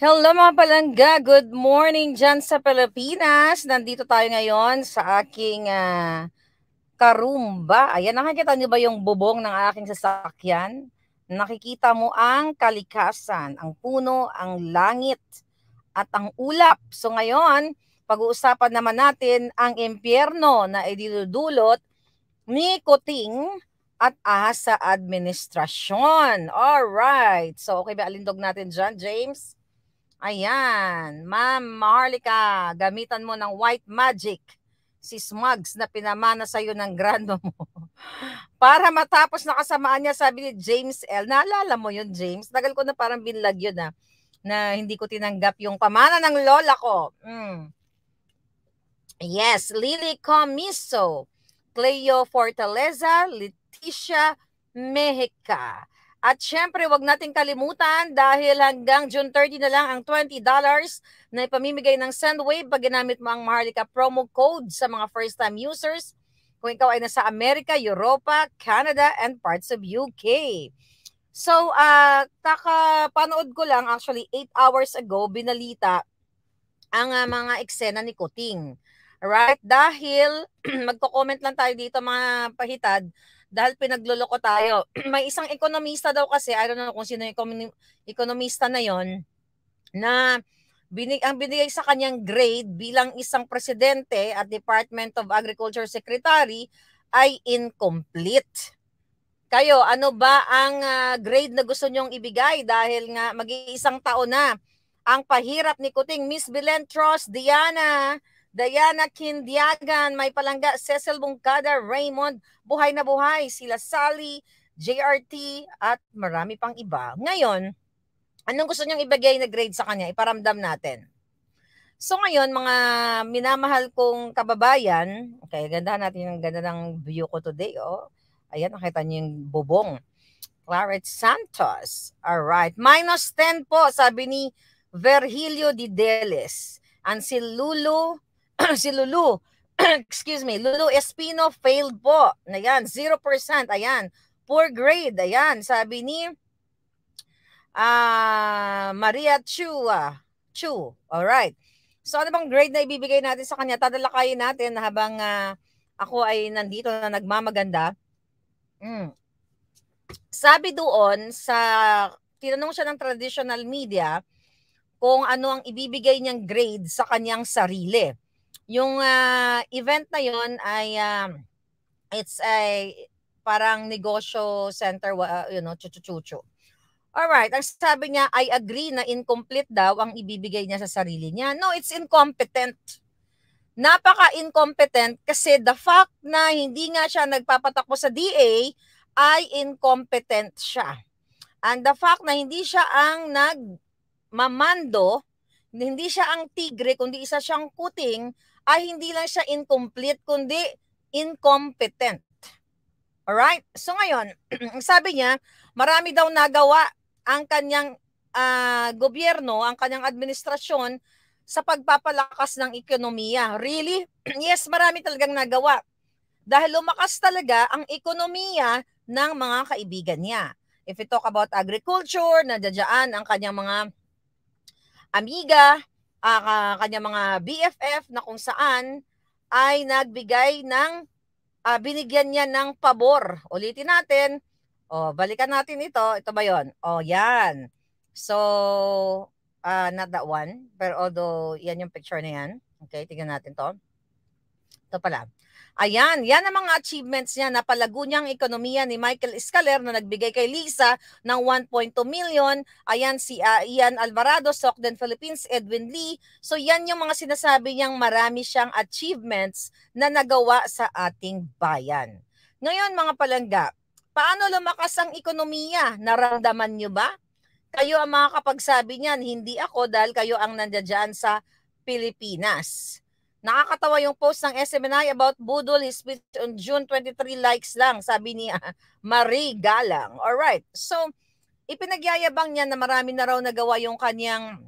Hello mga palangga, good morning dyan sa Pilipinas. Nandito tayo ngayon sa aking uh, karumba. Ayan, nakikita niyo ba yung bubong ng aking sasakyan? Nakikita mo ang kalikasan, ang puno, ang langit, at ang ulap. So ngayon, pag-uusapan naman natin ang impyerno na idinudulot ni Kuting at ahas sa administrasyon. All right. So okay ba alindog natin dyan, James? Ayan, Ma'am Maharlika, gamitan mo ng white magic si Smugs na pinamana sa iyo ng grando mo. Para matapos na kasamaan niya, sabi ni James L. Naalala mo yun, James? Tagal ko na parang binlag yun ah, na hindi ko tinanggap yung pamana ng lola ko. Mm. Yes, Lily Comiso, Cleo Fortaleza, Leticia Mexica. At syempre, wag nating kalimutan dahil hanggang June 30 na lang ang $20 na ipamimigay ng Sendwave pag ginamit mo ang Maharlika promo code sa mga first-time users kung ikaw ay nasa Amerika, Europa, Canada, and parts of UK. So, uh, kakapanood ko lang actually 8 hours ago, binalita ang uh, mga eksena ni Kuting. Right? Dahil magko-comment lang tayo dito mga pahitad dahil pinagluloko tayo. May isang ekonomista daw kasi, I don't know kung sino yung ekonomista na yon na binig, ang binigay sa kanyang grade bilang isang presidente at Department of Agriculture Secretary ay incomplete. Kayo, ano ba ang uh, grade na gusto nyong ibigay dahil nga mag-iisang taon na ang pahirap ni Kuting Miss Bilentros, Diana, Diana Kindiagan, may palangga, Cecil Bungkada, Raymond, buhay na buhay, sila Sally, JRT, at marami pang iba. Ngayon, anong gusto niyang ibigay na grade sa kanya? Iparamdam natin. So ngayon, mga minamahal kong kababayan, okay, ganda natin yung ganda ng view ko today. Oh. Ayan, nakita niyo yung bubong. Claret Santos. All right. Minus 10 po, sabi ni Virgilio Dideles. And si Lulu si Lulu, excuse me, Lulu Espino failed po. Ayan, 0%. Ayan, poor grade. Ayan, sabi ni uh, Maria Chua. Chu. All right. So ano bang grade na ibibigay natin sa kanya? Tadalakayin natin habang uh, ako ay nandito na nagmamaganda. Mm. Sabi doon sa tinanong siya ng traditional media kung ano ang ibibigay niyang grade sa kanyang sarili. Yung uh, event na yon ay um, it's a parang negosyo center, uh, you know, chuchu-chuchu. Alright, ang sabi niya, I agree na incomplete daw ang ibibigay niya sa sarili niya. No, it's incompetent. Napaka-incompetent kasi the fact na hindi nga siya nagpapatakbo sa DA ay incompetent siya. And the fact na hindi siya ang nagmamando, hindi siya ang tigre, kundi isa siyang kuting, ay hindi lang siya incomplete kundi incompetent. Alright? So ngayon, sabi niya, marami daw nagawa ang kanyang uh, gobyerno, ang kanyang administrasyon sa pagpapalakas ng ekonomiya. Really? yes, marami talagang nagawa. Dahil lumakas talaga ang ekonomiya ng mga kaibigan niya. If we talk about agriculture, nadyadyaan ang kanyang mga amiga, uh, kanya mga BFF na kung saan ay nagbigay ng uh, binigyan niya ng pabor. Ulitin natin. O, balikan natin ito. Ito ba 'yon? O, yan. So, uh, not that one. Pero although, yan yung picture na yan. Okay, tingnan natin to. Ito pala. Ayan, yan ang mga achievements niya. Napalago niya ang ekonomiya ni Michael Escaler na nagbigay kay Lisa ng 1.2 million. Ayan si uh, Ian Alvarado, Sokden Philippines, Edwin Lee. So yan yung mga sinasabi niyang marami siyang achievements na nagawa sa ating bayan. Ngayon mga palangga, paano lumakas ang ekonomiya? Naramdaman niyo ba? Kayo ang mga kapagsabi niyan, hindi ako dahil kayo ang nandiyan sa Pilipinas. Nakakatawa yung post ng SMNI about Budol, his speech on June 23 likes lang, sabi ni uh, Marie Galang. All right. So, ipinagyayabang niya na marami na raw nagawa yung kanyang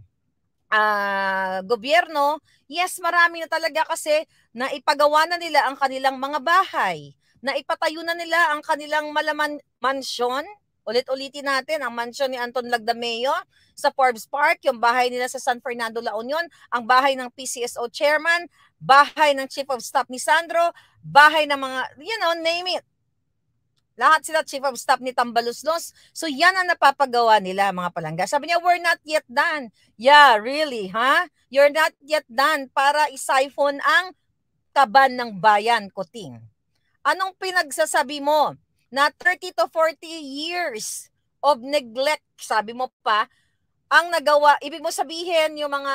uh, gobyerno. Yes, marami na talaga kasi na ipagawa na nila ang kanilang mga bahay. Na ipatayo na nila ang kanilang malaman mansyon. Ulit-ulitin natin ang mansion ni Anton Lagdameo sa Forbes Park, yung bahay nila sa San Fernando, La Union, ang bahay ng PCSO chairman, bahay ng Chief of Staff ni Sandro, bahay ng mga, you know, name it. Lahat sila chief of staff ni Tambaluslos. So yan ang napapagawa nila mga palangga. Sabi niya, we're not yet done. Yeah, really, ha? Huh? You're not yet done para isiphon ang kaban ng bayan, Kuting. Anong pinagsasabi mo? Na 30 to 40 years of neglect, sabi mo pa, ang nagawa, ibig mo sabihin yung mga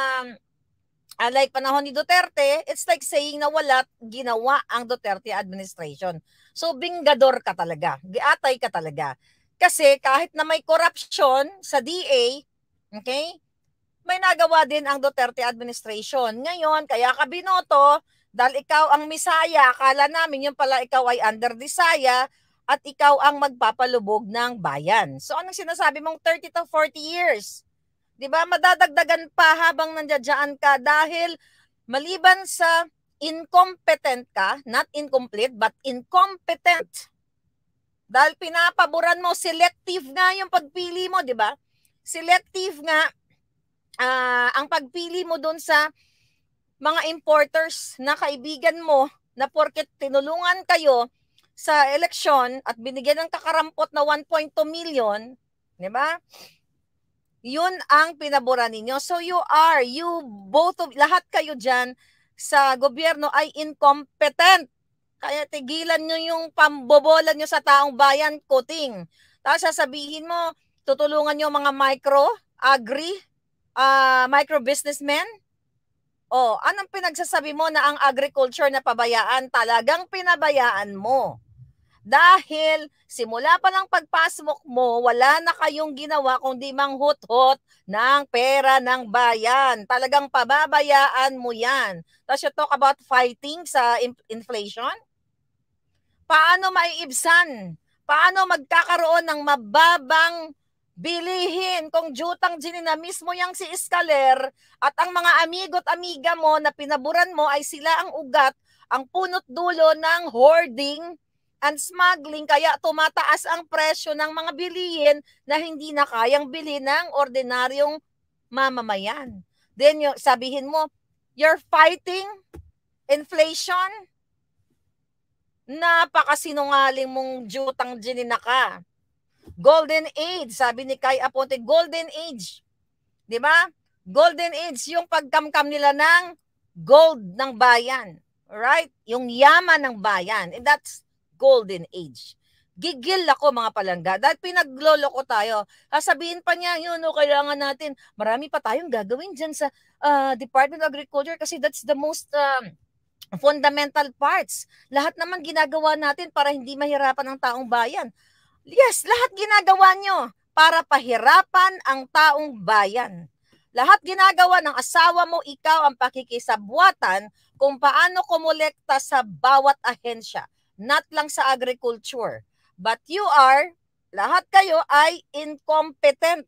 uh, like panahon ni Duterte, it's like saying na wala ginawa ang Duterte administration. So bingador ka talaga, giatay ka talaga. Kasi kahit na may corruption sa DA, okay, may nagawa din ang Duterte administration. Ngayon, kaya ka binoto, dahil ikaw ang misaya, akala namin yung pala ikaw ay under disaya at ikaw ang magpapalubog ng bayan. So anong sinasabi mong 30 to 40 years? 'Di ba? Madadagdagan pa habang nandiyan ka dahil maliban sa incompetent ka, not incomplete, but incompetent. Dahil pinapaboran mo, selective nga yung pagpili mo, di ba? Selective nga uh, ang pagpili mo doon sa mga importers na kaibigan mo na porket tinulungan kayo sa eleksyon at binigyan ng kakarampot na 1.2 million, di ba? Yun ang pinaboran ninyo. So you are, you both of, lahat kayo dyan, sa gobyerno ay incompetent. Kaya tigilan nyo yung pambobola nyo sa taong bayan, kuting. Tapos sasabihin mo, tutulungan nyo mga micro, agri, uh, micro businessmen. O, anong pinagsasabi mo na ang agriculture na pabayaan? Talagang pinabayaan mo. Dahil simula pa lang pagpasok mo, wala na kayong ginawa kundi manghut-hut ng pera ng bayan. Talagang pababayaan mo yan. Tapos you talk about fighting sa inflation? Paano maiibsan? Paano magkakaroon ng mababang bilihin kung jutang ginina mismo yang si Escaler at ang mga amigo't amiga mo na pinaburan mo ay sila ang ugat, ang punot dulo ng hoarding and smuggling kaya tumataas ang presyo ng mga bilihin na hindi na kayang bili ng ordinaryong mamamayan. Then yung sabihin mo, you're fighting inflation? Napakasinungaling mong jutang ginina ka. Golden Age, sabi ni Kai Aponte, Golden Age. 'Di ba? Golden Age yung pagkamkam nila ng gold ng bayan. Right? Yung yaman ng bayan. And that's golden age. Gigil ako mga palangga dahil pinaglolo ko tayo. Sasabihin pa niya, yun, no, kailangan natin, marami pa tayong gagawin dyan sa uh, Department of Agriculture kasi that's the most um, fundamental parts. Lahat naman ginagawa natin para hindi mahirapan ang taong bayan. Yes, lahat ginagawa nyo para pahirapan ang taong bayan. Lahat ginagawa ng asawa mo, ikaw ang pakikisabwatan kung paano kumolekta sa bawat ahensya not lang sa agriculture. But you are, lahat kayo ay incompetent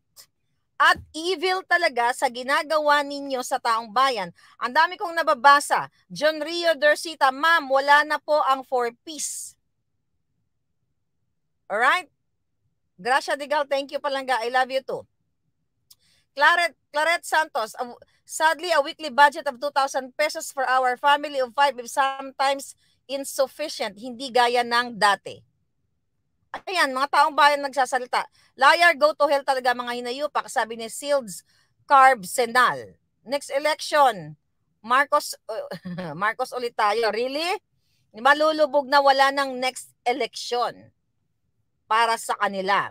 at evil talaga sa ginagawa ninyo sa taong bayan. Ang dami kong nababasa. John Rio Dorsita, ma'am, wala na po ang four piece. Alright? Gracia Digal, thank you palangga. I love you too. Claret, Claret Santos, sadly a weekly budget of 2,000 pesos for our family of five if sometimes insufficient, hindi gaya ng dati. Ayan, mga taong bayan nagsasalita. Liar, go to hell talaga mga hinayupak, sabi ni Silds Carb Senal. Next election, Marcos uh, Marcos ulit tayo. Really? Malulubog na wala ng next election para sa kanila.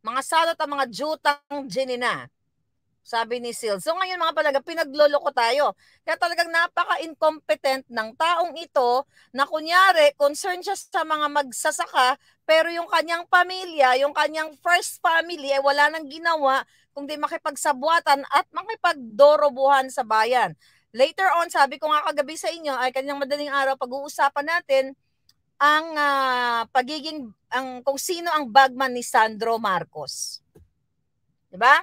Mga salot ang mga jutang ginina. Sabi ni Sil. So ngayon mga palaga, pinagloloko tayo. Kaya talagang napaka-incompetent ng taong ito na kunyari, concern siya sa mga magsasaka, pero yung kanyang pamilya, yung kanyang first family, ay eh, wala nang ginawa kundi makipagsabuatan at makipagdorobuhan sa bayan. Later on, sabi ko nga kagabi sa inyo, ay kanyang madaling araw, pag-uusapan natin ang uh, pagiging, ang, kung sino ang bagman ni Sandro Marcos. 'Di ba?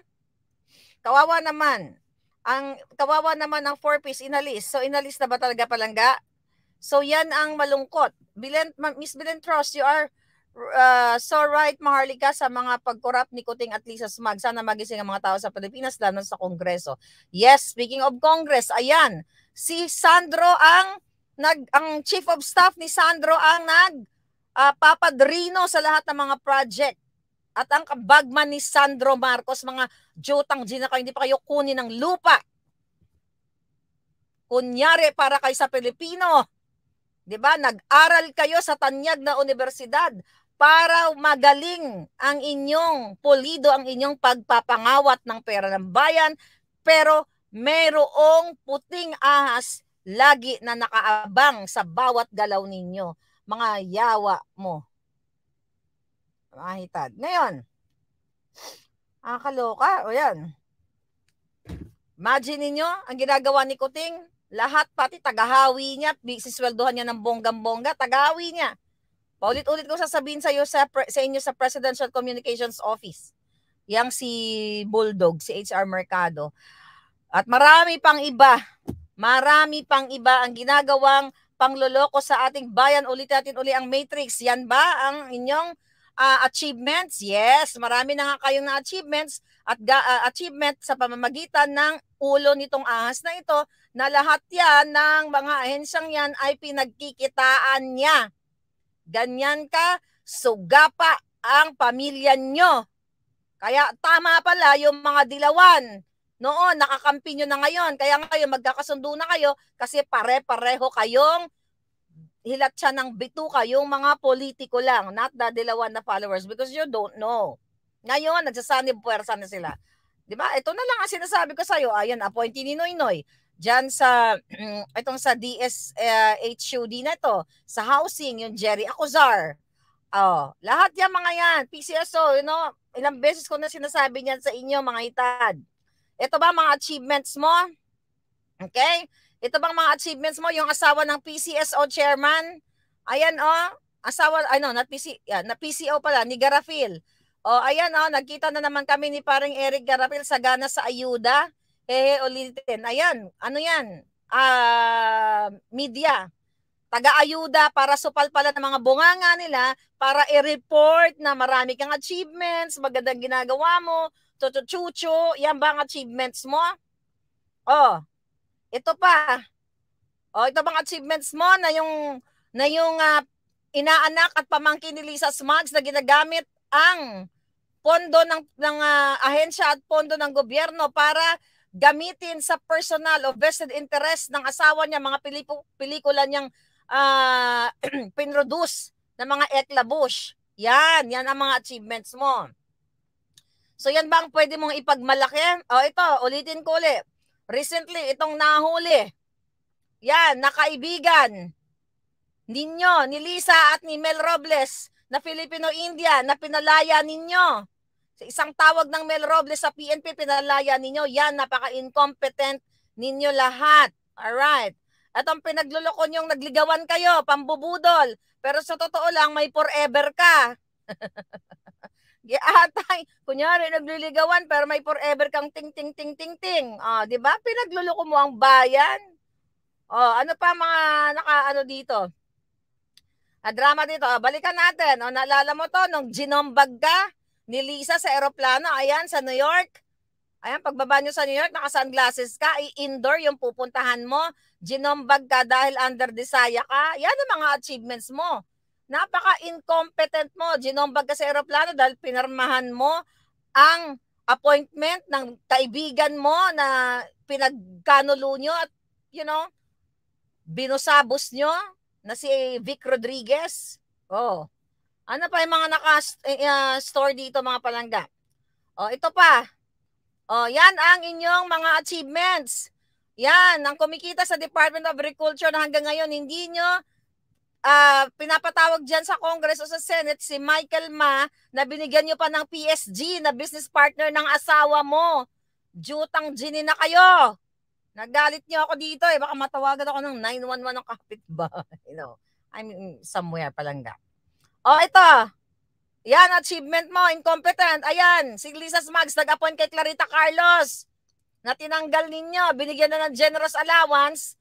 Kawawa naman. Ang kawawa naman ng four piece inalis. So inalis na ba talaga palangga? So yan ang malungkot. Bilen, Miss Bilen Trust, you are uh, so right, Maharlika, sa mga pagkorap ni Kuting at Lisa Smag, sana magising ang mga tao sa Pilipinas, lalo sa Kongreso. Yes, speaking of Congress, ayan, si Sandro ang nag ang chief of staff ni Sandro ang nag uh, papadrino sa lahat ng mga project. At ang kabagman ni Sandro Marcos, mga jutang gina kayo, hindi pa kayo kunin ng lupa. Kunyari para kay sa Pilipino, 'di ba? Nag-aral kayo sa tanyag na universidad para magaling ang inyong pulido ang inyong pagpapangawat ng pera ng bayan pero mayroong puting ahas lagi na nakaabang sa bawat galaw ninyo mga yawa mo mahitad ngayon akaloka o yan imagine ninyo ang ginagawa ni Kuting lahat pati tagahawi niya sisweldohan niya ng bonggang-bongga tagahawi niya Paulit-ulit ko sasabihin sa iyo sa, sa inyo sa Presidential Communications Office. Yang si Bulldog, si HR Mercado. At marami pang iba, marami pang iba ang ginagawang pangloloko sa ating bayan. Ulit natin uli ang Matrix. Yan ba ang inyong uh, achievements? Yes, marami na nga kayong na achievements at uh, achievement sa pamamagitan ng ulo nitong ahas na ito na lahat yan ng mga ahensyang yan ay pinagkikitaan niya ganyan ka, sugapa ang pamilya nyo. Kaya tama pala yung mga dilawan. Noon, nakakampi nyo na ngayon. Kaya ngayon, magkakasundo na kayo kasi pare-pareho kayong hilat siya ng bituka, yung mga politiko lang, not the dilawan na followers because you don't know. Ngayon, nagsasanib puwersa na sila. Di ba? Ito na lang ang sinasabi ko sa iyo. Ayan, appointee ni Noy Noy Diyan sa itong sa DSHUD uh, na to, sa housing yung Jerry Acuzar. Oh, lahat 'yan mga 'yan, PCSO, you know, ilang beses ko na sinasabi niyan sa inyo mga hitad. Ito ba mga achievements mo? Okay? Ito bang mga achievements mo yung asawa ng PCSO chairman? Ayan oh, asawa ano, na PC, yeah, na PCO pala ni Garafil. Oh, ayan oh, nagkita na naman kami ni paring Eric Garafil sa Gana sa ayuda. Eh, ulitin. Ayan, ano yan? Uh, media. Taga-ayuda para supal pala ng mga bunganga nila para i-report na marami kang achievements, magandang ginagawa mo, chuchu yan ba ang achievements mo? Oh, ito pa. Oh, ito bang achievements mo na yung na yung uh, inaanak at pamangkin ni Lisa Smugs na ginagamit ang pondo ng ng uh, ahensya at pondo ng gobyerno para gamitin sa personal o vested interest ng asawa niya, mga peliku- pelikula niyang uh, pinroduce ng mga eklabush. Yan, yan ang mga achievements mo. So yan bang pwede mong ipagmalaki? O ito, ulitin ko ulit. Recently, itong nahuli. Yan, nakaibigan ninyo, ni Lisa at ni Mel Robles na Filipino-India na pinalaya ninyo sa isang tawag ng Mel Robles sa PNP, pinalaya ninyo. Yan, napaka-incompetent ninyo lahat. Alright. At ang pinagluloko nyong nagligawan kayo, pambubudol. Pero sa totoo lang, may forever ka. Giatay, kunyari nagliligawan pero may forever kang ting ting ting ting ting. Ah, 'di ba? Pinagluloko mo ang bayan. Oh, ano pa mga naka ano dito? A drama dito. Ah, balikan natin. Oh, naalala mo to nung ginombag ka? ni Lisa sa eroplano. Ayan, sa New York. Ayan, pagbaba nyo sa New York, naka-sunglasses ka, i-indoor yung pupuntahan mo, ginombag ka dahil under desaya ka. Yan ang mga achievements mo. Napaka-incompetent mo. Ginombag ka sa eroplano dahil pinarmahan mo ang appointment ng kaibigan mo na pinagkanulo nyo at, you know, binusabos nyo na si Vic Rodriguez. Oh, ano pa yung mga naka-store uh, dito mga palangga? Oh, ito pa. Oh, yan ang inyong mga achievements. Yan, ang kumikita sa Department of Agriculture na hanggang ngayon hindi nyo uh, pinapatawag dyan sa Congress o sa Senate si Michael Ma na binigyan nyo pa ng PSG na business partner ng asawa mo. Jutang gini na kayo. Nagalit nyo ako dito eh. Baka matawagan ako ng 911 ng kapitbahay. You know, I'm somewhere palangga. Oh, ito. Yan, achievement mo, incompetent. Ayan, si Lisa Smags nag-appoint kay Clarita Carlos na tinanggal ninyo, binigyan na ng generous allowance,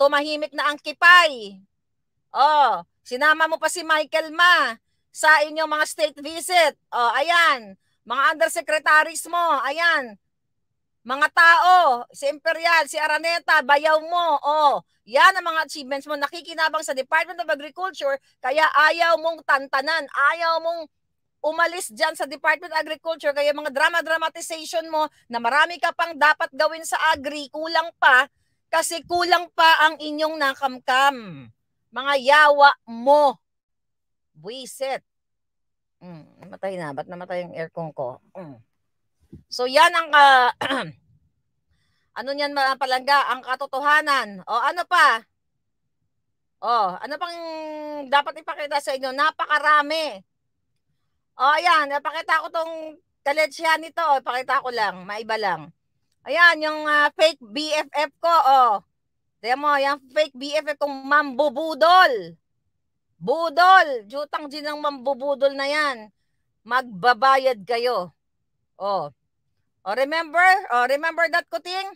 tumahimik na ang kipay. Oh, sinama mo pa si Michael Ma sa inyong mga state visit. O, ayan. Mga undersecretaries mo, ayan. Mga tao, si Imperial, si Araneta, bayaw mo. O, yan ang mga achievements mo. Nakikinabang sa Department of Agriculture, kaya ayaw mong tantanan, ayaw mong umalis dyan sa Department of Agriculture, kaya mga drama-dramatization mo na marami ka pang dapat gawin sa agri, kulang pa, kasi kulang pa ang inyong nakamkam. Mga yawa mo. Buisit. Mm, namatay na. Ba't namatay yung aircon ko? Mm. So yan ang uh, ano niyan palangga, ang katotohanan. O ano pa? O, ano pang dapat ipakita sa inyo? Napakarami. O ayan, napakita ko tong kaletsya nito. O, ipakita ko lang, maiba lang. Ayan, yung uh, fake BFF ko. O, Tiyan mo, yung fake BFF kong mambubudol. Budol. Jutang din ng mambubudol na yan. Magbabayad kayo. Oh. Oh, remember? Oh, remember that kuting?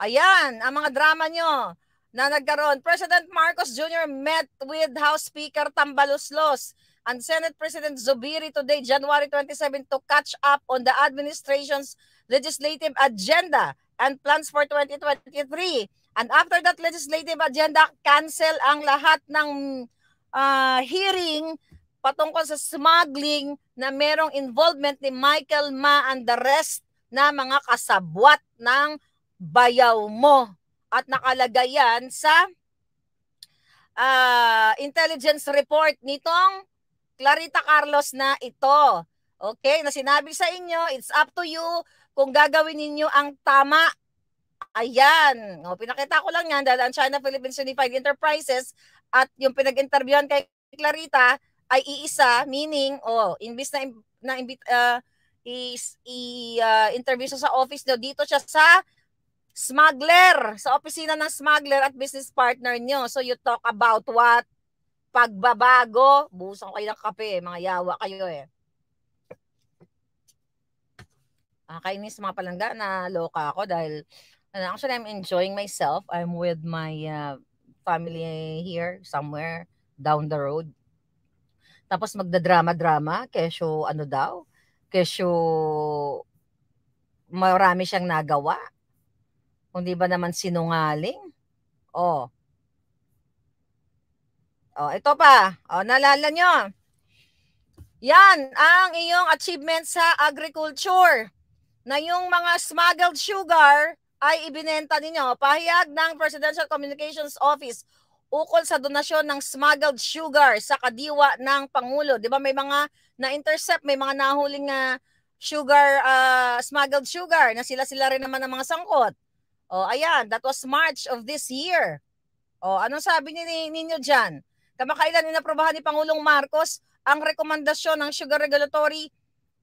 Ayan, ang mga drama nyo na nagkaroon. President Marcos Jr. met with House Speaker Tambaluslos and Senate President Zubiri today, January 27, to catch up on the administration's legislative agenda and plans for 2023. And after that legislative agenda, cancel ang lahat ng uh, hearing patungkol sa smuggling na merong involvement ni Michael Ma and the rest na mga kasabwat ng bayaw mo. At nakalagay yan sa uh, intelligence report nitong Clarita Carlos na ito. Okay, na sinabi sa inyo, it's up to you kung gagawin ninyo ang tama. Ayan. O, pinakita ko lang yan dahil ang China Philippines Unified Enterprises at yung pinag-interviewan kay Clarita ay iisa, meaning, oh, imbis na, na uh, is i-interview uh, siya sa office nyo, dito siya sa smuggler, sa opisina ng smuggler at business partner nyo. So you talk about what? Pagbabago. Busan kayo ng kape, mga yawa kayo eh. Ah, kainis mga palangga na loka ako dahil uh, actually I'm enjoying myself. I'm with my uh, family here somewhere down the road. Tapos magdadrama-drama, kesyo ano daw, kesyo marami siyang nagawa. Kung di ba naman sinungaling. Oh. Oh, ito pa. Oh, nalala nyo. Yan ang iyong achievement sa agriculture. Na yung mga smuggled sugar ay ibinenta ninyo. Pahayag ng Presidential Communications Office ukol sa donasyon ng smuggled sugar sa kadiwa ng Pangulo. Di ba may mga na-intercept, may mga nahuling uh, sugar, uh, smuggled sugar na sila-sila rin naman ng mga sangkot. O, oh, ayan, that was March of this year. O, oh, anong sabi ni, ninyo dyan? Kamakailan inaprobahan ni Pangulong Marcos ang rekomendasyon ng Sugar Regulatory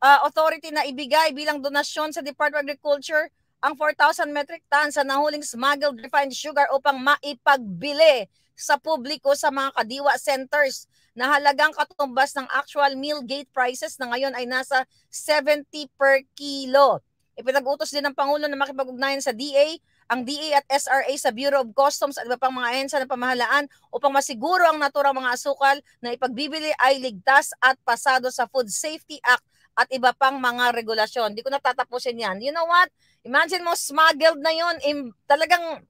uh, Authority na ibigay bilang donasyon sa Department of Agriculture ang 4,000 metric tons sa nahuling smuggled refined sugar upang maipagbili sa publiko sa mga kadiwa centers na halagang katumbas ng actual meal gate prices na ngayon ay nasa 70 per kilo. Ipinag-utos din ng Pangulo na makipag-ugnayan sa DA, ang DA at SRA sa Bureau of Customs at iba pang mga ahensya ng pamahalaan upang masiguro ang naturang mga asukal na ipagbibili ay ligtas at pasado sa Food Safety Act at iba pang mga regulasyon. Hindi ko natatapusin yan. You know what? Imagine mo, smuggled na yon Talagang,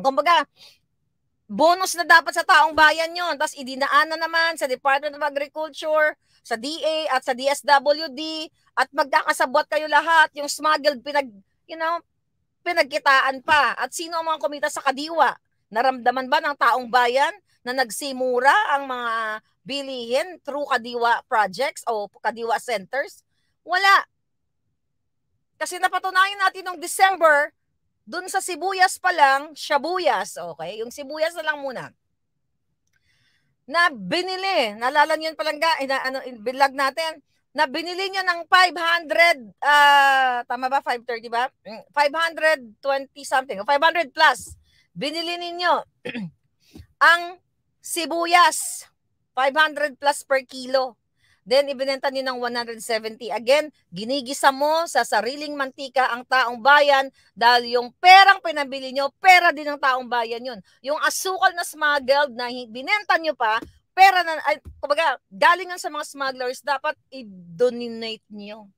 kumbaga, bonus na dapat sa taong bayan yon. Tapos idinaan na naman sa Department of Agriculture, sa DA at sa DSWD at magkakasabot kayo lahat yung smuggled pinag you know pinagkitaan pa. At sino ang mga kumita sa kadiwa? Naramdaman ba ng taong bayan na nagsimura ang mga bilihin through kadiwa projects o kadiwa centers? Wala. Kasi napatunayan natin noong December Doon sa sibuyas pa lang, shabuyas, okay? Yung sibuyas na lang muna. Na binili, nalala niyo palang ga, ina, ano, bilag natin, na binili niyo ng 500, uh, ah, tama ba, 530 ba? 520 mm, something, 500 plus. Binili ninyo ang sibuyas, 500 plus per kilo. Then ibinenta niyo ng 170. Again, ginigisa mo sa sariling mantika ang taong bayan dahil yung perang pinabili niyo, pera din ng taong bayan yun. Yung asukal na smuggled na binenta niyo pa, pera na, ay, kumbaga, galing sa mga smugglers, dapat i-donate nyo.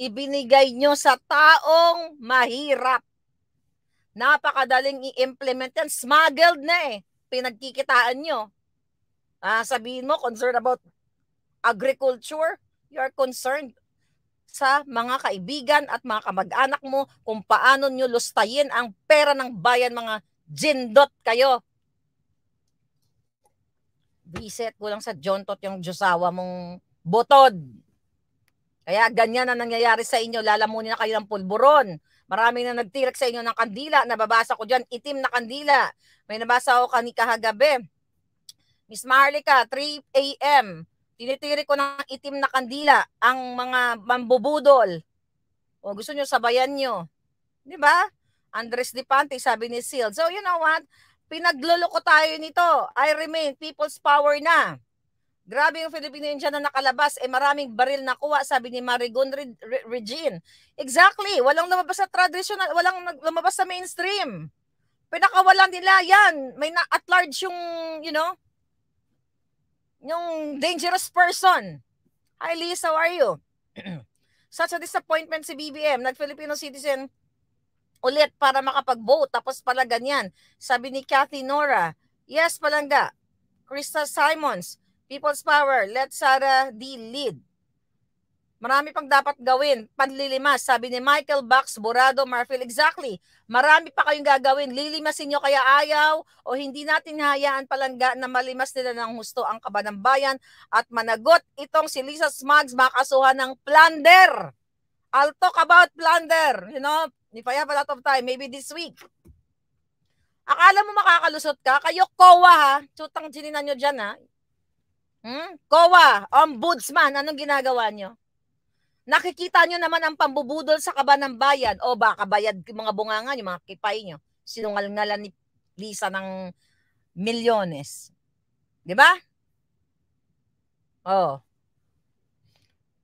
Ibinigay nyo sa taong mahirap. Napakadaling i-implement yan. Smuggled na eh. Pinagkikitaan nyo. Ah, sabihin mo, concerned about agriculture, you are concerned sa mga kaibigan at mga kamag-anak mo kung paano nyo lustayin ang pera ng bayan mga jindot kayo. Biset ko lang sa jontot yung Diyosawa mong botod. Kaya ganyan na nangyayari sa inyo, lalamunin na kayo ng pulburon. Marami na nagtirak sa inyo ng kandila. Nababasa ko dyan, itim na kandila. May nabasa ako kani kahagabi. Miss Marlica, 3 a.m. Tinitiri ko ng itim na kandila ang mga mambubudol. O gusto nyo, sabayan nyo. Di ba? Andres Di Pante, sabi ni Seal. So you know what? Pinagluloko tayo nito. I remain people's power na. Grabe yung Filipino Indian na nakalabas. Eh maraming baril nakuha, sabi ni Marigon Re- Re- Regine. Exactly. Walang lumabas sa traditional, walang lumabas sa mainstream. Pinakawalan nila yan. May na at large yung, you know, yung dangerous person. Hi Liz, how are you? Such a disappointment si BBM. Nag-Filipino citizen ulit para makapag-vote. Tapos pala ganyan. Sabi ni Kathy Nora, yes palangga. Krista Simons, People's Power, let Sara D lead. Marami pang dapat gawin. Panlilimas, sabi ni Michael Bax, Borado, Marfil. Exactly. Marami pa kayong gagawin. Lilimasin nyo kaya ayaw o hindi natin hayaan palangga na malimas nila ng husto ang kabanang bayan at managot itong si Lisa Smugs makasuhan ng plunder. I'll talk about plunder. You know, if I have a lot of time, maybe this week. Akala mo makakalusot ka? Kayo, kowa ha. Chutang chininan nyo dyan ha. Hmm? Kowa, ombudsman, anong ginagawa nyo? Nakikita nyo naman ang pambubudol sa kaba ng bayan. O baka bayad mga bunganga, yung mga kipay nyo. Sinungalingalan ni Lisa ng milyones. Di ba? Oh.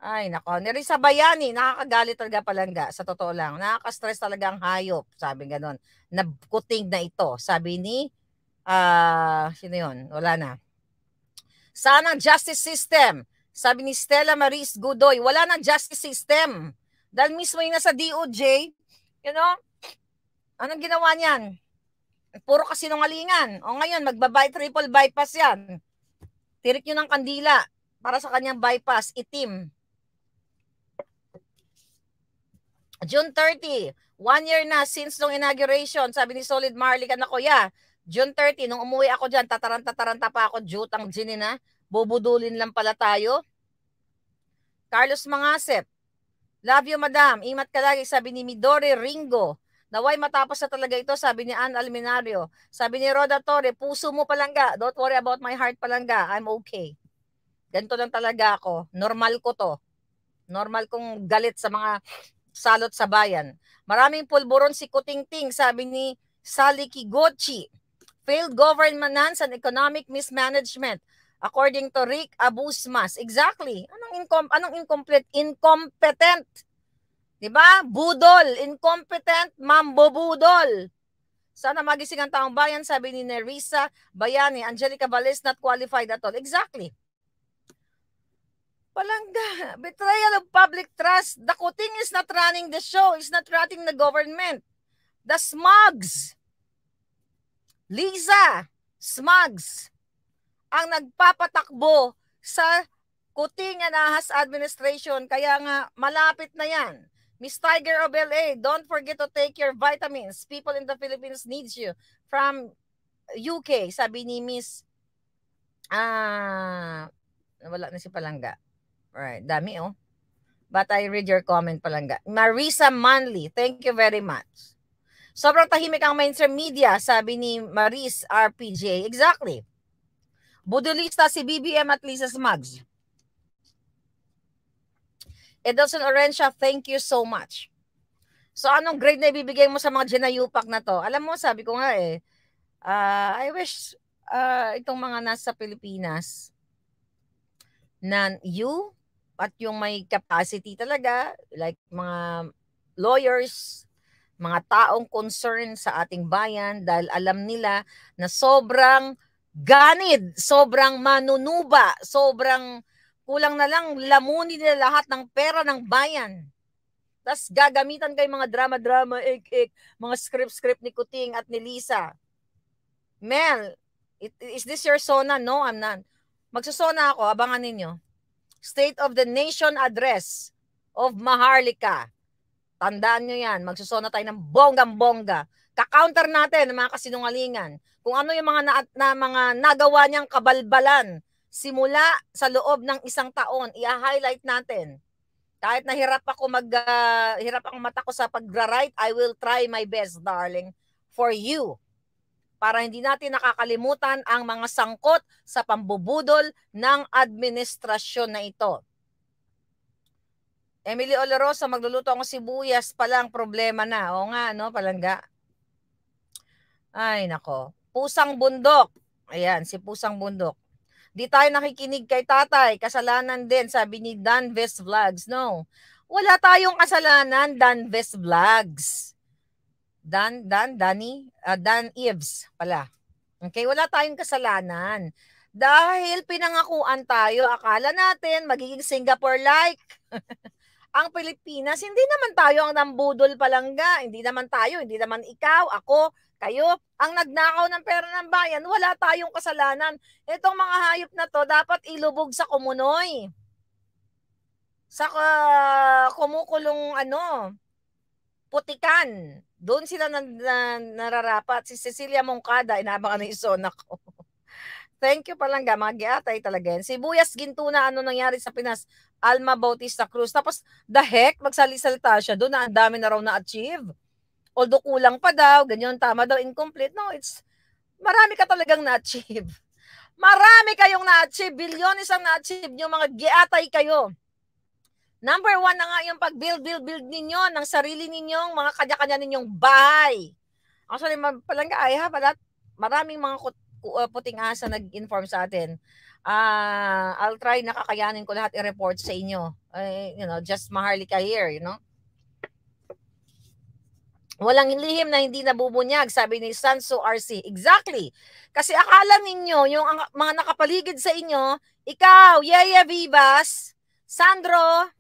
Ay, nako. Neri sa bayani, nakakagalit talaga palangga. Sa totoo lang. Nakaka-stress talaga ang hayop. Sabi ganon. Nabkuting na ito. Sabi ni, ah, uh, sino yun? Wala na. Sana justice system sabi ni Stella Maris Gudoy, wala nang justice system. Dahil mismo yung nasa DOJ, you know, anong ginawa niyan? Puro kasinungalingan. O ngayon, magbabay triple bypass yan. Tirik nyo ng kandila para sa kanyang bypass, itim. June 30, one year na since nung inauguration, sabi ni Solid Marley ka na kuya, June 30, nung umuwi ako dyan, tataranta-taranta pa ako, jutang ginina. Bubudulin lang pala tayo. Carlos Mangasep. Love you, madam. Imat ka lagi, sabi ni Midori Ringo. Naway matapos na talaga ito, sabi ni Ann Alminario. Sabi ni Roda Torre, puso mo palangga. Don't worry about my heart palangga. I'm okay. Ganito lang talaga ako. Normal ko to. Normal kong galit sa mga salot sa bayan. Maraming pulburon si Kutingting, sabi ni Sally Kigochi. Failed governance and economic mismanagement. According to Rick Abusmas. Exactly. Anong incom anong incomplete? Incompetent. 'Di ba? Budol, incompetent, mambobudol. Sana magising ang taong bayan, sabi ni Nerissa Bayani, Angelica Vales not qualified at all. Exactly. Palangga, betrayal of public trust. The Kuting is not running the show, is not running the government. The smugs. Lisa, smugs ang nagpapatakbo sa Kuting Anahas Administration. Kaya nga, malapit na yan. Miss Tiger of LA, don't forget to take your vitamins. People in the Philippines needs you. From UK, sabi ni Miss ah wala na si Palangga. Right, dami oh. But I read your comment Palangga. Marisa Manley, thank you very much. Sobrang tahimik ang mainstream media, sabi ni Maris RPJ. Exactly. Budulista si BBM at Lisa Smugs. Edelson Orencia, thank you so much. So anong grade na ibibigay mo sa mga ginayupak na to? Alam mo, sabi ko nga eh, uh, I wish uh, itong mga nasa Pilipinas na you at yung may capacity talaga, like mga lawyers, mga taong concern sa ating bayan dahil alam nila na sobrang ganid, sobrang manunuba, sobrang kulang na lang lamunin nila lahat ng pera ng bayan. Tapos gagamitan kay mga drama-drama, ik-ik, mga script-script ni Kuting at ni Lisa. Mel, it, is this your sona? No, I'm not. Magsusona ako, abangan ninyo. State of the Nation Address of Maharlika. Tandaan nyo yan, magsusona tayo ng bonggang-bongga. Ka-counter natin ng mga kasinungalingan. Kung ano yung mga, na, na, mga nagawa niyang kabalbalan simula sa loob ng isang taon, i-highlight natin kahit na hirap ako mag uh, hirap ang mata ko sa pagra-write, I will try my best, darling, for you. Para hindi natin nakakalimutan ang mga sangkot sa pambubudol ng administrasyon na ito. Emily Olorosa, magluluto ako sibuyas pa lang problema na. O nga, no, palangga. Ay, nako. Pusang bundok. Ayan, si Pusang Bundok. Di tayo nakikinig kay tatay. Kasalanan din, sabi ni Dan Vest Vlogs. No. Wala tayong kasalanan, Dan Vest Vlogs. Dan, Dan, Danny, uh, Dan Eves pala. Okay, wala tayong kasalanan. Dahil pinangakuan tayo, akala natin magiging Singapore-like. ang Pilipinas, hindi naman tayo ang nambudol palangga. Hindi naman tayo, hindi naman ikaw, ako, kayo ang nagnakaw ng pera ng bayan, wala tayong kasalanan. Itong mga hayop na to dapat ilubog sa kumunoy. Sa uh, kumukulong ano, putikan. Doon sila na, na, nararapat. Si Cecilia Mongkada, inabangan na isona ko. Thank you palangga, mga giatay talaga yan. Sibuyas ginto na ano nangyari sa Pinas, Alma Bautista Cruz. Tapos, the heck, magsalisalita siya doon na ang dami na raw na-achieve although kulang pa daw, ganyan, tama daw, incomplete. No, it's, marami ka talagang na-achieve. Marami kayong na-achieve, bilyones ang na-achieve nyo, mga giatay kayo. Number one na nga yung pag-build, build, build ninyo ng sarili ninyong mga kanya-kanya ninyong bahay. Actually, palangga ay ha, pala, maraming mga uh, puting asa nag-inform sa atin. Uh, I'll try nakakayanin ko lahat i-report sa inyo. Uh, you know, just Maharlika here, you know. Walang lihim na hindi nabubunyag, sabi ni Sanso RC. Exactly. Kasi akala ninyo, yung mga nakapaligid sa inyo, ikaw, Yaya Vivas, Sandro,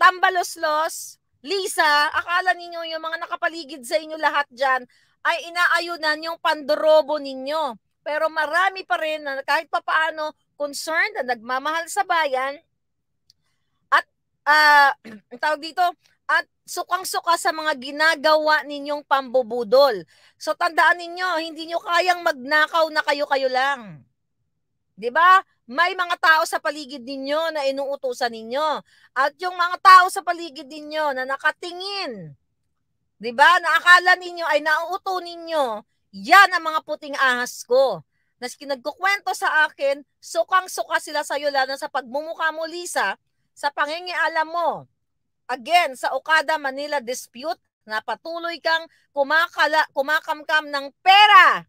Tambaloslos, Lisa, akala ninyo yung mga nakapaligid sa inyo lahat dyan ay inaayunan yung pandorobo ninyo. Pero marami pa rin na kahit papaano concerned na nagmamahal sa bayan at uh, tawag dito, at sukang-suka sa mga ginagawa ninyong pambubudol. So tandaan ninyo, hindi nyo kayang magnakaw na kayo-kayo lang. 'Di ba? May mga tao sa paligid ninyo na inuutusan ninyo. At yung mga tao sa paligid ninyo na nakatingin, 'di ba? Na akala ninyo ay nauuto ninyo, yan ang mga puting ahas ko. Na kinagkukwento sa akin, sukang-suka sila sa iyo lalo sa pagmumukha mo, Lisa, sa pangingialam mo again sa Okada Manila dispute na patuloy kang kumakala, kumakamkam ng pera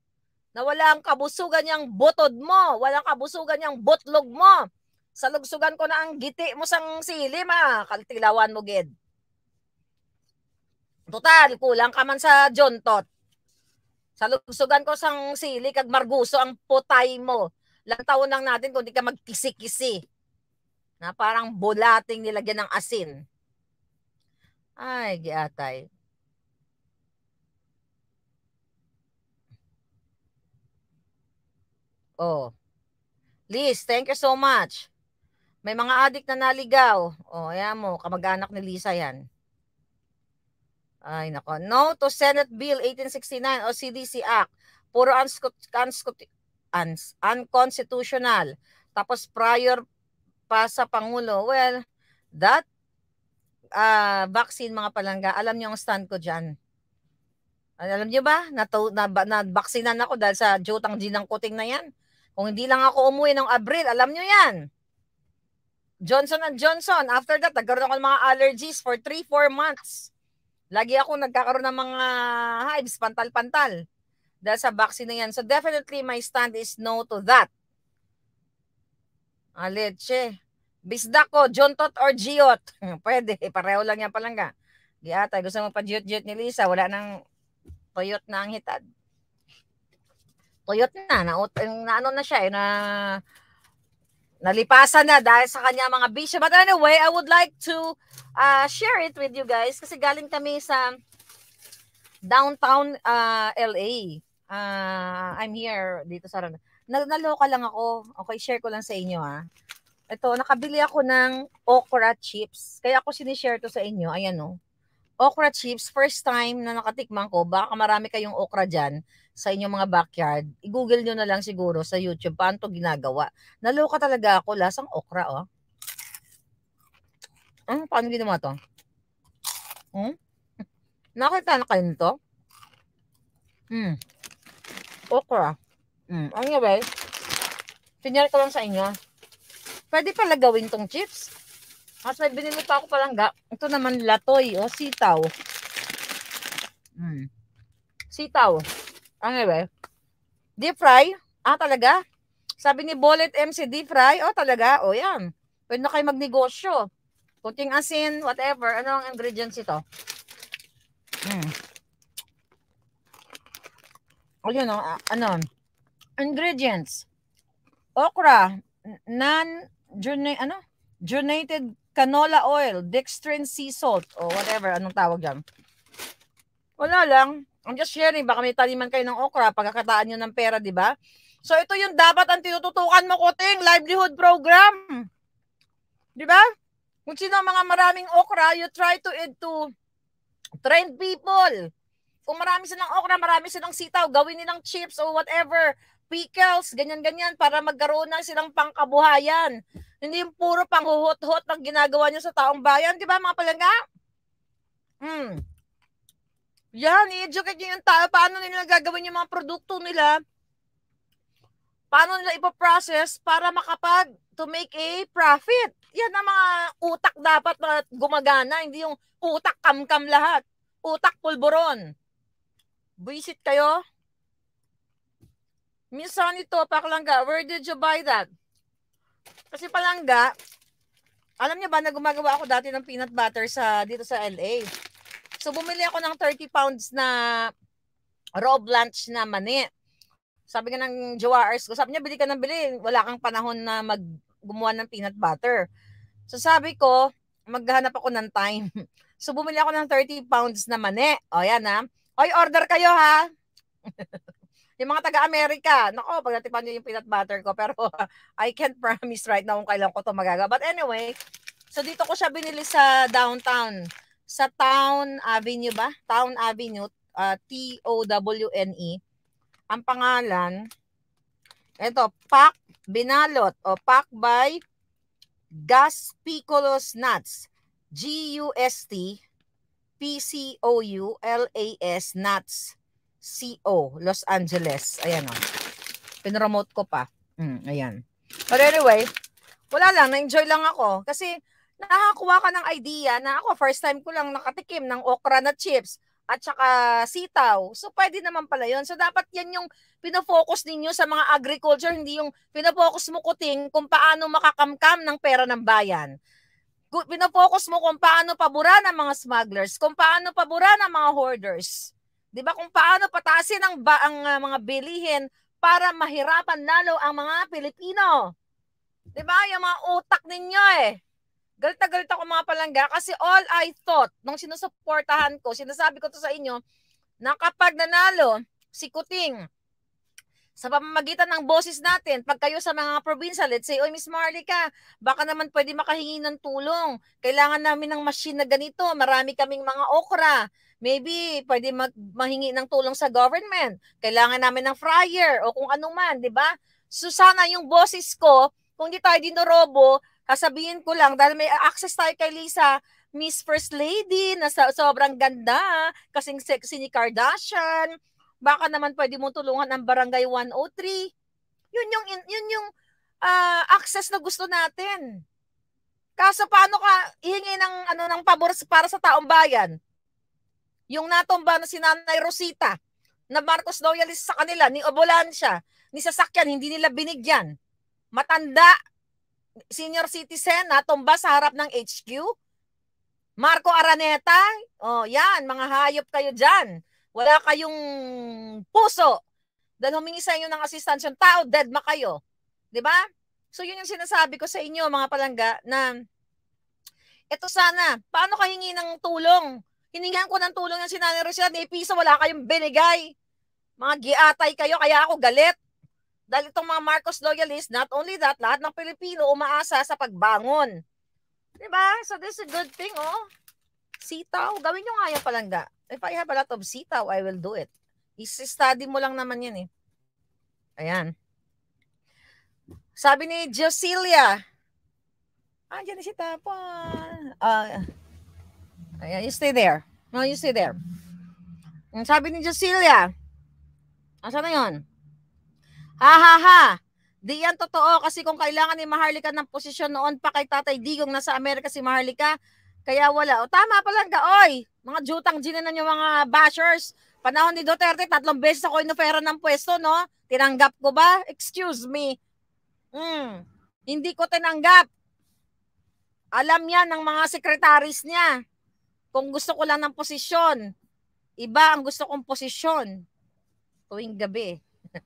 na walang kabusugan niyang butod mo, walang kabusugan niyang botlog mo. Sa lugsugan ko na ang giti mo sang sili ma, kaltilawan mo gid. Total, kulang ka man sa jontot. Sa lugsugan ko sang sili kag marguso ang putay mo. Lang taon lang natin kung di ka magkisi-kisi. Na parang bulating nilagyan ng asin. Ay, giatay. Oh. Liz, thank you so much. May mga adik na naligaw. Oh, ayan mo, kamag-anak ni Lisa yan. Ay, nako. No to Senate Bill 1869 o CDC Act. Puro unconstitutional. Tapos prior pa sa Pangulo. Well, that uh, vaccine mga palangga, alam niyo ang stand ko diyan. Alam niyo ba? Na, na, na vaksinan ako dahil sa jutang ginang kuting na yan. Kung hindi lang ako umuwi ng Abril, alam niyo yan. Johnson and Johnson. After that, nagkaroon ako ng mga allergies for 3-4 months. Lagi ako nagkakaroon ng mga hives, pantal-pantal. Dahil sa vaccine na yan. So definitely my stand is no to that. Aleche. Bisdak ko, Jontot or Giot. Pwede, pareho lang yan palangga. Giata, gusto mo pa Giot-Giot ni Lisa, wala nang toyot na ang hitad. tuyot na, na, na ano na siya eh, na nalipasan na dahil sa kanya mga bisyo. But anyway, I would like to uh, share it with you guys kasi galing kami sa downtown uh, LA. Uh, I'm here dito sa Naloka lang ako. Okay, share ko lang sa inyo ah. Ito, nakabili ako ng okra chips. Kaya ako sinishare to sa inyo. Ayan oh. Okra chips, first time na nakatikman ko. Baka marami kayong okra dyan sa inyong mga backyard. I-google nyo na lang siguro sa YouTube paano to ginagawa. Naloka talaga ako. Lasang okra oh. Hmm, paano ginawa to? Hmm? Nakita na kayo nito? Hmm. Okra. Hmm. Anyway, sinyal ko lang sa inyo. Pwede pala gawin tong chips. Mas may binili pa ako palangga. Ito naman latoy o sitaw. Hmm. Sitaw. Anyway. Deep fry. Ah, talaga? Sabi ni Bullet MC, deep fry. Oh, talaga? O, oh, yan. Pwede na kayo magnegosyo. Kunting asin, whatever. Ano ang ingredients ito? Hmm. O, yun, oh, ano? Ingredients. Okra. Non journey, ano? Journated canola oil, dextrin sea salt, o whatever, anong tawag dyan. Wala lang. I'm just sharing, baka may taniman kayo ng okra, pagkakataan nyo ng pera, di ba? So ito yung dapat ang tinututukan mo, Kuting, livelihood program. Di ba? Kung sino mga maraming okra, you try to it to train people. Kung marami silang okra, marami silang sitaw, gawin nilang chips or whatever pickles, ganyan-ganyan, para magkaroon na silang pangkabuhayan. Hindi yung puro panghuhot-hot ang ginagawa nyo sa taong bayan, di ba mga palangga? Hmm. Yan, i-educate nyo yung tao, paano nila gagawin yung mga produkto nila, paano nila ipoprocess para makapag to make a profit. Yan ang mga utak dapat na gumagana, hindi yung utak kam-kam lahat. Utak pulburon. Buisit kayo? Minsan ito, paklangga, where did you buy that? Kasi palangga, alam niyo ba na gumagawa ako dati ng peanut butter sa dito sa LA. So bumili ako ng 30 pounds na raw blanch na mani. Sabi nga ng jawars ko, sabi niya bili ka ng bili, wala kang panahon na mag gumawa ng peanut butter. So sabi ko, maghanap ako ng time. So bumili ako ng 30 pounds na mani. O yan ha. Oy, order kayo ha. Yung mga taga-Amerika, nako, pag natipan nyo yung peanut butter ko, pero I can't promise right now kung kailan ko to magaga. But anyway, so dito ko siya binili sa downtown. Sa Town Avenue ba? Town Avenue, uh, T-O-W-N-E. Ang pangalan, ito, Pack Binalot o Pack by Gas Picolos Nuts. G-U-S-T P-C-O-U-L-A-S Nuts. CO, Los Angeles. Ayan o. Oh. Pinromote ko pa. Mm, ayan. But anyway, wala lang, na-enjoy lang ako. Kasi nakakuha ka ng idea na ako, first time ko lang nakatikim ng okra na chips at saka sitaw. So, pwede naman pala yun. So, dapat yan yung pinofocus ninyo sa mga agriculture, hindi yung pinofocus mo kuting kung paano makakamkam ng pera ng bayan. Pinofocus mo kung paano pabura ng mga smugglers, kung paano pabura ng mga hoarders. 'Di ba kung paano patasin ang, ba, ang uh, mga bilihin para mahirapan lalo ang mga Pilipino. 'Di ba? Yung mga utak ninyo eh. Galit na ako mga palangga kasi all I thought nung sinusuportahan ko, sinasabi ko to sa inyo, na kapag nanalo si Kuting sa pamamagitan ng boses natin, pag kayo sa mga probinsya, let's say, oy Miss Marlica, baka naman pwede makahingi ng tulong. Kailangan namin ng machine na ganito. Marami kaming mga okra. Maybe pwede mag mahingi ng tulong sa government. Kailangan namin ng fryer o kung ano man, di ba? So sana yung boses ko, kung di tayo dinorobo, sasabihin ko lang, dahil may access tayo kay Lisa, Miss First Lady, na sobrang ganda, kasing sexy ni Kardashian, baka naman pwede mo tulungan ang Barangay 103. Yun yung yun yung uh, access na gusto natin. Kaso paano ka ihingi ng ano ng pabor para sa taong bayan? Yung natumba na si Nanay Rosita na Marcos loyalist sa kanila ni Obolancia, ni sasakyan hindi nila binigyan. Matanda senior citizen na tumba sa harap ng HQ. Marco Araneta, oh yan, mga hayop kayo diyan. Wala kayong puso. dahil humingi sa inyo ng assistance yung tao, dead ma kayo. 'Di ba? So yun yung sinasabi ko sa inyo mga palangga na ito sana, paano ka hingi ng tulong? Hiningan ko ng tulong ng si Nanay Rosela, ni piso wala kayong binigay. Mga giatay kayo, kaya ako galit. Dahil itong mga Marcos loyalists, not only that, lahat ng Pilipino umaasa sa pagbangon. Diba? So this is a good thing, oh. Sitaw, gawin nyo nga yan palangga. If I have a lot of sitaw, I will do it. I-study mo lang naman yan eh. Ayan. Sabi ni Josilia, ah, dyan si Tapon. Uh, ayan, you stay there. No, you stay there. Sabi ni Josilia, asa na yun? Ha ha ha. Di yan totoo kasi kung kailangan ni Maharlika ng posisyon noon pa kay Tatay Digong nasa Amerika si Maharlika, kaya wala. O tama pa lang ka, oy. Mga jutang ginanan yung mga bashers. Panahon ni Duterte, tatlong beses ako inofera ng pwesto, no? Tinanggap ko ba? Excuse me. Mm, hindi ko tinanggap. Alam niya ng mga sekretaris niya. Kung gusto ko lang ng posisyon. Iba ang gusto kong posisyon. Tuwing gabi.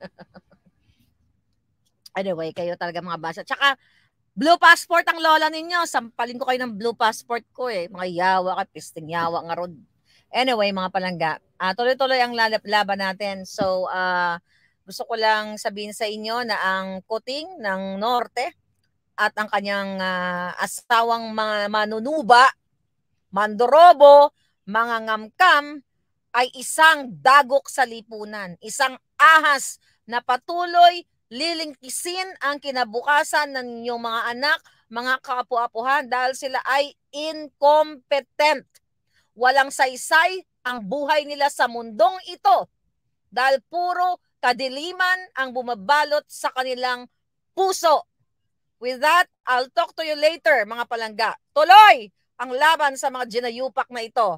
anyway, kayo talaga mga basa. Tsaka, blue passport ang lola ninyo. Sampalin ko kayo ng blue passport ko eh. Mga yawa ka, pisting yawa nga ron. Anyway, mga palangga. Uh, tuloy-tuloy ang laban natin. So, uh, gusto ko lang sabihin sa inyo na ang kuting ng Norte at ang kanyang uh, asawang mga manunuba, mandorobo, mga ngamkam ay isang dagok sa lipunan, isang ahas na patuloy lilingkisin ang kinabukasan ng inyong mga anak, mga kaapu-apuhan dahil sila ay incompetent. Walang saysay ang buhay nila sa mundong ito dahil puro kadiliman ang bumabalot sa kanilang puso. With that, I'll talk to you later mga palangga. Tuloy ang laban sa mga ginayupak na ito.